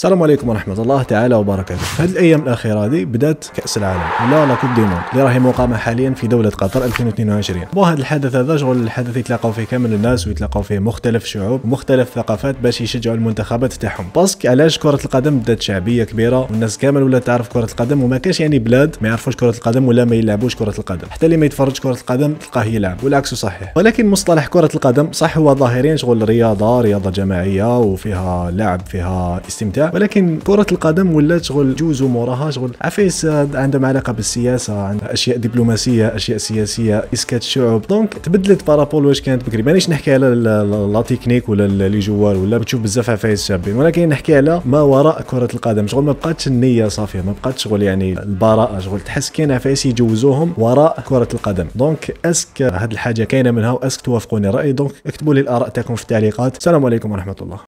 السلام عليكم ورحمة الله تعالى وبركاته. هذه الأيام الأخيرة هذه بدأت كأس العالم ولا la Coupe du Monde اللي راهي مقامة حاليا في دولة قطر 2022. bon هذا الحدث هذا شغل الحدث يتلاقاو فيه كامل الناس ويتلاقاو فيه مختلف الشعوب ومختلف الثقافات باش يشجعوا المنتخبات تاعهم. parce que علاش كرة القدم بدات شعبية كبيرة والناس كامل ولا تعرف كرة القدم وما كاش يعني بلاد ما يعرفوش كرة القدم ولا ما يلعبوش كرة القدم. حتى اللي ما يتفرج كرة القدم تلقاه يلعب والعكس صحيح. ولكن مصطلح كرة القدم صح هو ظاهريا شغل رياضة رياضة جماعية وفيها لعب فيها استمتاع ولكن كرة القدم ولات شغل جوز موراها شغل عفيس عندهم علاقة بالسياسة عندها أشياء دبلوماسية أشياء سياسية إسكات الشعوب donc تبدلت par rapport واش كانت بكري. مانيش نحكي على la technique ولا les joueurs ولا بتشوف بزاف عفايس شابين ولكن نحكي على ما وراء كرة القدم. شغل ما بقاتش النية صافية ما بقاتش شغل يعني البراءة شغل تحس كاين عفايس يجوزوهم وراء كرة القدم. donc est-ce que هاد الحاجة كاينة منها و est-ce que توافقوني الراي donc اكتبوا لي الآراء تاعكم في التعليقات. السلام عليكم ورحمة الله.